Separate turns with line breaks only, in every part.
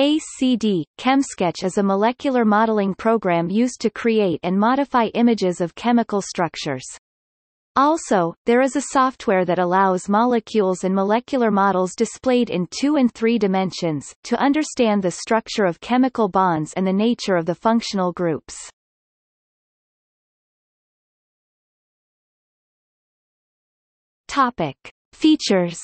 ACD, ChemSketch is a molecular modeling program used to create and modify images of chemical structures. Also, there is a software that allows molecules and molecular models displayed in two and three dimensions, to understand the structure of chemical bonds and the nature of the functional groups. Topic. Features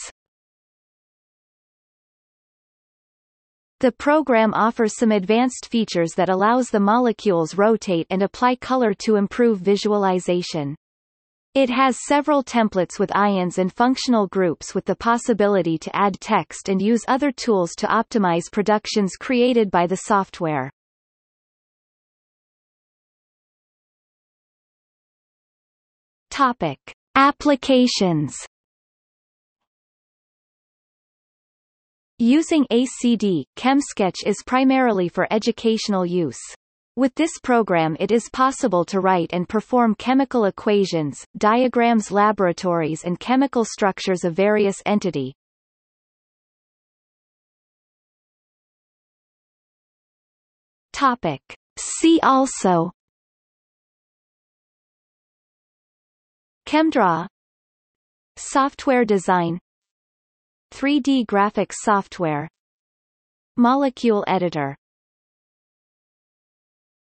The program offers some advanced features that allows the molecules rotate and apply color to improve visualization. It has several templates with ions and functional groups with the possibility to add text and use other tools to optimize productions created by the software. Topic. Applications Using ACD, ChemSketch is primarily for educational use. With this program it is possible to write and perform chemical equations, diagrams laboratories and chemical structures of various entity. Topic. See also ChemDraw Software design 3D graphics software. Molecule editor